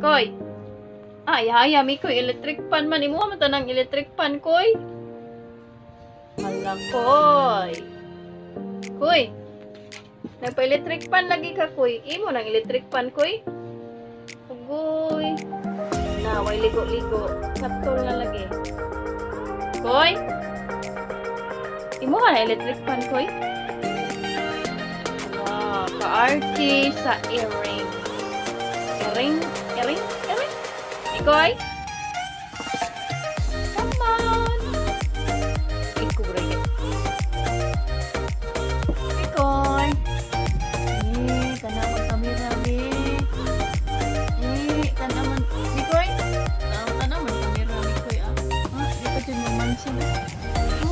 Koy. Ay, haya mi koy electric pan man imo man tanang electric pan koy. Hala koy. Koy. Nagpa-electric pan lagi ka koy. Imo nang electric pan koy. Ugoy. Na, way ligo-ligo. Saptol na lagi. Koy. Imo na electric pan koy. Wow, ka-arty sa earring. ering ering ering Ikoy. Come on. Iku berarti. Ikoy. Eh, kanaman kami rame. Eh. Ikoy. Tanaman kami rame, Ikoy. Ya. Ah, di ko din mamansin. Ah.